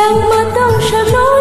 什么都什么。